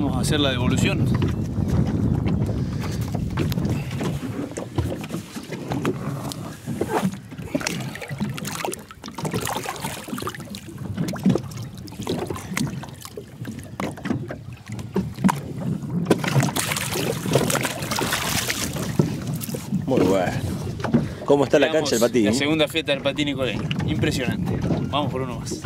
vamos a hacer la devolución. Muy bueno. ¿Cómo está la cancha del patín? La segunda fiesta del patín Nicolén. Impresionante. Vamos por uno más.